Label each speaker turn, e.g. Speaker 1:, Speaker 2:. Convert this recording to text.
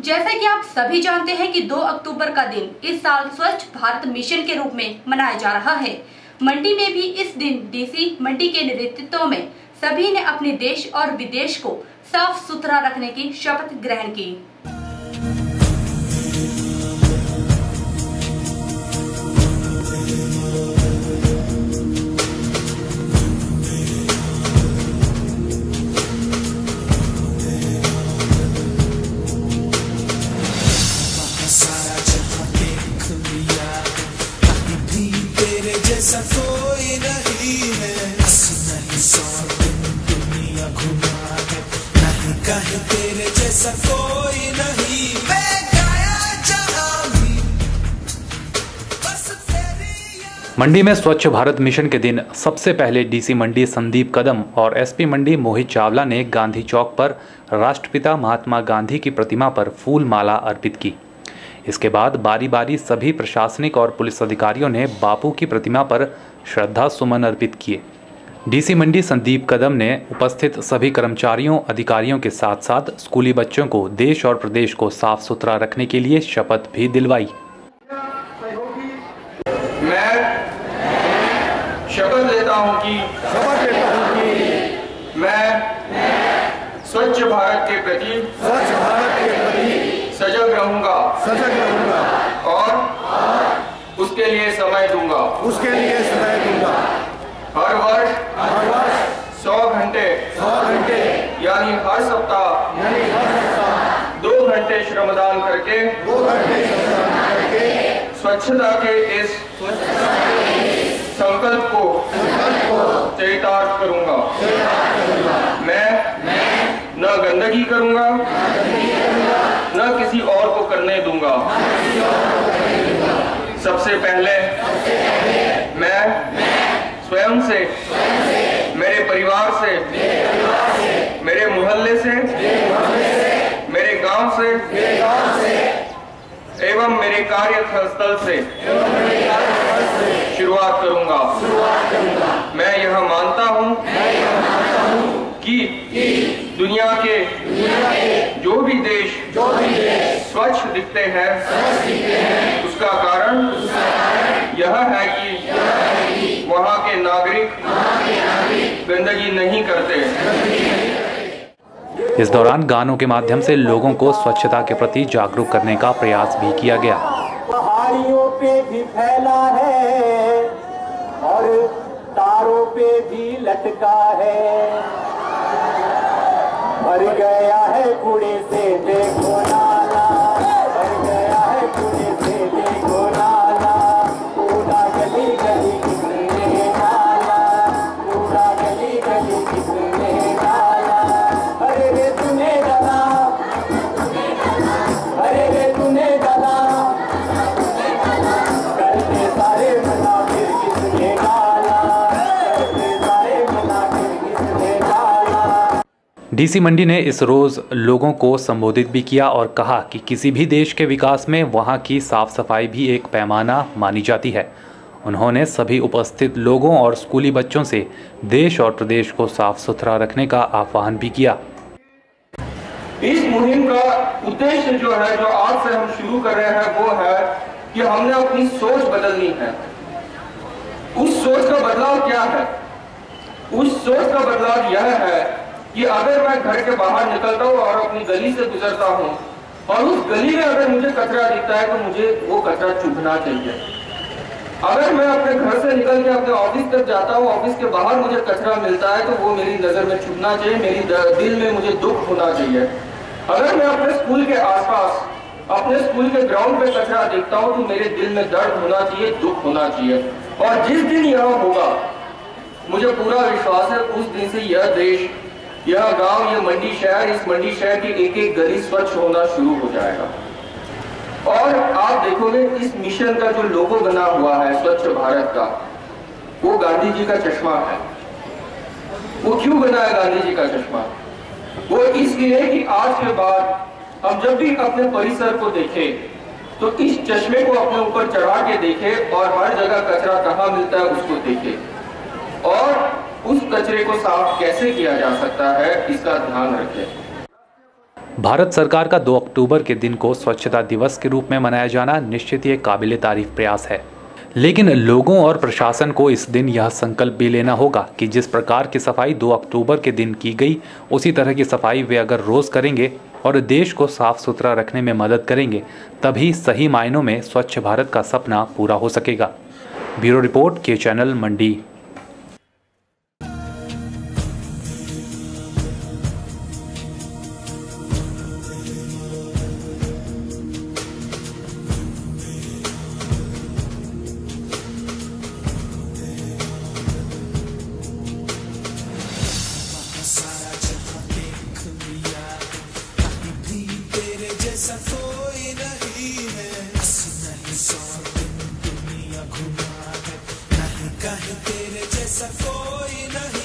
Speaker 1: जैसा कि आप सभी जानते हैं कि 2 अक्टूबर का दिन इस साल स्वच्छ भारत मिशन के रूप में मनाया जा रहा है। मंडी में भी इस दिन डीसी मंडी के नेतृत्व में सभी ने अपने देश और विदेश को साफ़ सुथरा रखने की शपथ ग्रहण की।
Speaker 2: मंडी में स्वच्छ भारत मिशन के दिन सबसे पहले डीसी मंडी संदीप कदम और एसपी मंडी मोहित चावला ने गांधी चौक पर राष्ट्रपिता महात्मा गांधी की प्रतिमा पर फूल माला अर्पित की। इसके बाद बारी बारी सभी प्रशासनिक और पुलिस अधिकारियों ने बापू की प्रतिमा पर श्रद्धा सुमन अर्पित किए। डीसी मंडी संदीप कदम ने उपस्थित सभी कर्मचारियों अधिकारियों के साथ साथ स्कूली बच्चों को देश और प्रदेश को साफ़ सुथरा रखने के लिए शपथ भी दिलवाई।
Speaker 3: मैं शपथ लेता हूँ कि
Speaker 4: शपथ लेता हूँ कि
Speaker 3: मैं स्वच्छ भारत के प्रति
Speaker 4: स्वच्छ भारत के प्रति
Speaker 3: सजग रहूँगा।
Speaker 4: सजग रहूँगा।
Speaker 3: और उसके लिए समय दूँगा।
Speaker 4: उसके लिए समय दूँगा।
Speaker 3: हर वर्ष सौ घंटे
Speaker 4: सौ घंटे
Speaker 3: यानी हर सप्ताह
Speaker 4: यानी हर सप्ताह।
Speaker 3: दो घंटे श्रमदान करके
Speaker 4: दो घंटे श्रमदान करके
Speaker 3: स्वच्छता के इस संकल्प को चरितार्थ करूँगा। मैं न गंदगी करूँगा न किसी और को करने दूँगा। सबसे पहले मैं स्वयं से मेरे परिवार से मेरे मोहल्ले से, मेरे गाँव से, एवं मेरे कार्य स्थल से शुरुआत करूँगा। मैं यह मानता हूँ कि दुनिया के जो भी देश स्वच्छ दिखते हैं, उसका कारण यह है कि वहाँ के नागरिक गंदगी नहीं करते।
Speaker 2: इस दौरान गानों के माध्यम से लोगों को स्वच्छता के प्रति जागरूक करने का प्रयास भी किया गया।
Speaker 5: पहाड़ियों पे भी फैला है और तारों पे भी लटका है। भर गया है कूड़े से देखो
Speaker 2: डीसी मंडी ने इस रोज लोगों को संबोधित भी किया और कहा कि किसी भी देश के विकास में वहाँ की साफ़ सफ़ाई भी एक पैमाना मानी जाती है। उन्होंने सभी उपस्थित लोगों और स्कूली बच्चों से देश और प्रदेश को साफ़ सुथरा रखने का आह्वान भी किया।
Speaker 3: इस मुहिम का उद्देश्य जो है, जो आज से हम शुरू कर रहे हैं, वो है कि हमने अपनी सोच बदलनी है। उस सोच का बदलाव क्या है? उस सोच का बदलाव यह है कि अगर मैं घर के बाहर निकलता हूँ और अपनी गली से गुजरता हूँ, और उस गली में अगर मुझे कचरा दिखता है तो मुझे वो कचरा चुभना चाहिए। अगर मैं अपने घर से निकल के अपने ऑफ़िस तक जाता हूँ, ऑफ़िस के बाहर मुझे कचरा मिलता है तो वो मेरी नज़र में छुपना चाहिए, मेरी दिल में मुझे दुख होना चाहिए। अगर मैं अपने स्कूल के आसपास, अपने स्कूल के ग्राउंड पे कचरा देखता हूँ तो मेरे दिल में दर्द होना चाहिए, दुख होना चाहिए। और जिस दिन यह होगा, मुझे पूरा विश्वास है, उस दिन से यह देश यह गाँव, यह मंडी शहर, इस मंडी शहर की एक एक गली स्वच्छ होना शुरू हो जाएगा। और आप देखोगे, इस मिशन का जो लोगो बना हुआ है, स्वच्छ भारत का, वो गांधी जी का चश्मा है। वो क्यों बना है गांधी जी का चश्मा? वो इसलिए कि आज के बाद हम जब भी अपने परिसर को देखें तो इस चश्मे को अपने ऊपर चढ़ा के देखें और हर जगह कचरा कहाँ मिलता है उसको देखें। को साफ़ कैसे किया जा सकता है, इसका ध्यान रखें।
Speaker 2: भारत सरकार का 2 अक्टूबर के दिन को स्वच्छता दिवस के रूप में मनाया जाना निश्चित ही एक काबिल तारीफ़ प्रयास है। लेकिन लोगों और प्रशासन को इस दिन यह संकल्प भी लेना होगा कि जिस प्रकार की सफ़ाई 2 अक्टूबर के दिन की गई, उसी तरह की सफ़ाई वे अगर रोज़ करेंगे और देश को साफ़ सुथरा रखने में मदद करेंगे, तभी सही मायनों में स्वच्छ भारत का सपना पूरा हो सकेगा। Bureau report, K channel, Mandi.
Speaker 6: तेरे जैसा कोई नहीं।